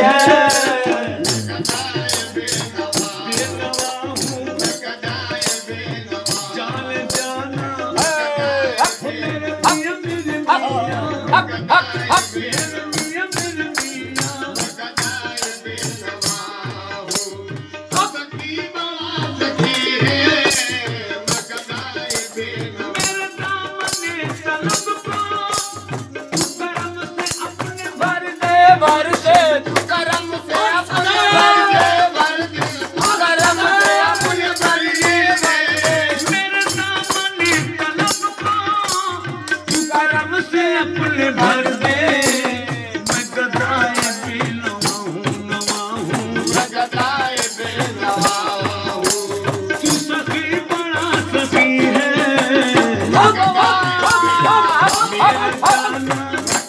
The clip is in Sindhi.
भक्त से अपने भर दे मैं गदाए Oh, oh, oh, oh, oh, oh, oh, oh, oh, oh, oh, oh,